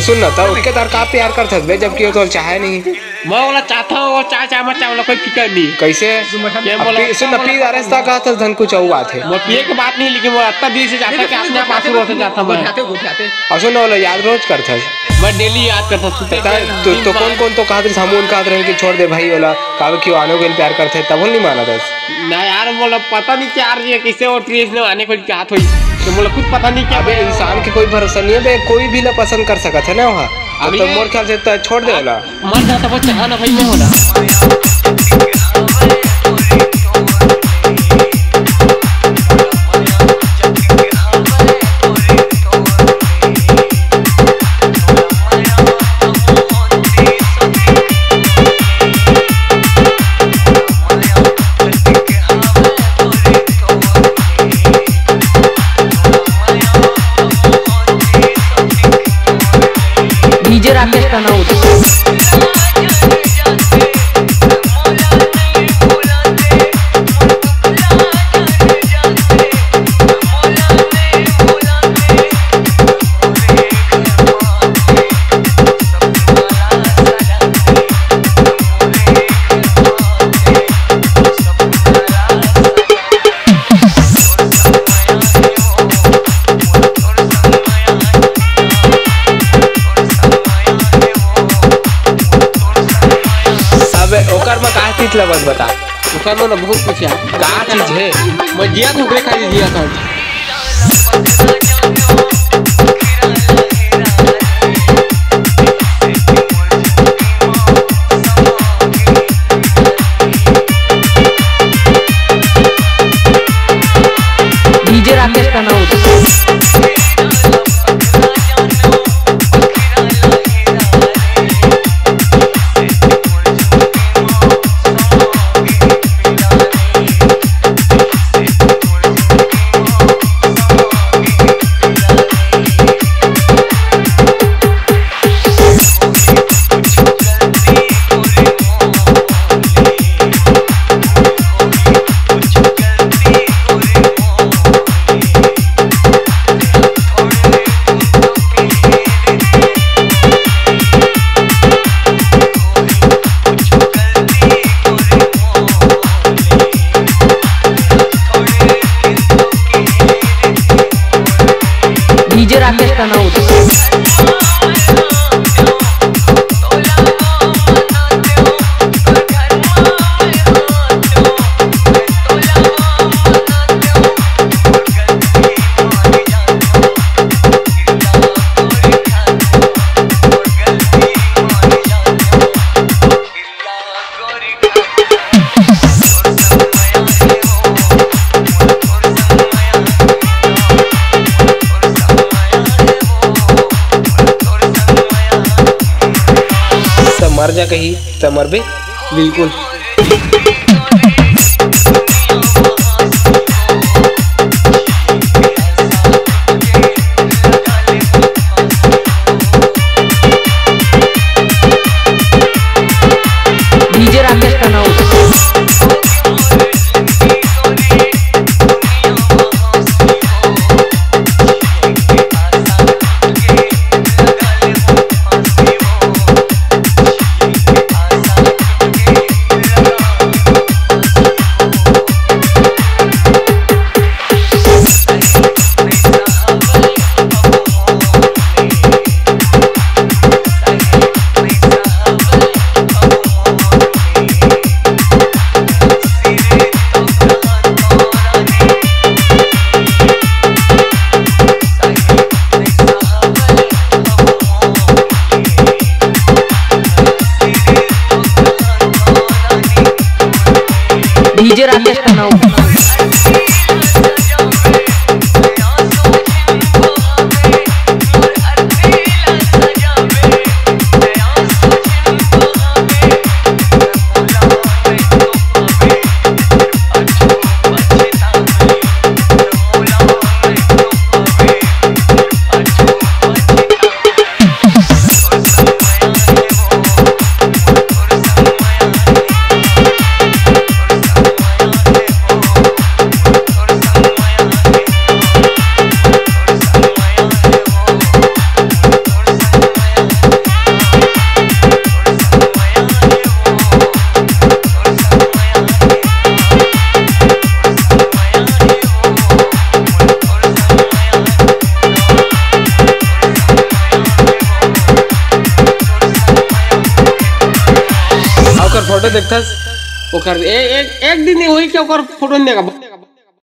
तो सुन ना तो उसके तार का प्यार करत बे जबकि वो तो चाहे नहीं। मैं बोला चाहता हूँ वो चाह चाय मचा वाला कोई फिकर नहीं। कैसे? ये बोला सुन ना पी रास्ता का था धन कुछ हुआ थे है। वो पिए की बात नहीं लेकिन वो इतना दिल से जाता कि अपने पास रोते जाता मैं। और सुन ना वाला याद रोज करथस मैं डेली याद करता था पता है। तो तो कौन कौन तो कहा हम उन कहते रहे कि छोड़ दे भाई वाला। कहा क्यों आने को प्यार करते हैं? तब नहीं माना था ना यार बोला पता नहीं क्या यार है किसे और ट्रेस ने आने को क्या थोड़ी हुई। तो बोला कुछ पता नहीं क्या अबे इंसान के कोई भरोसा नहीं है बे। कोई भी ला पसंद कर सकता है ना वहाँ। अब तो मोर ख्याल से तो छोड़ दे वाला। मर जाता चाहा ना भाई मैं होना में चीज़ लगत बता। उसका ना बहुत कुछ है का चीज़ है मैं जिया तो खाली जिया था Dirá que está na outra. मर जा कहीं तो मर बे। बिल्कुल। no. देखथस ओकर एक एक दिन होई के ओकर फ़ोटो देखा?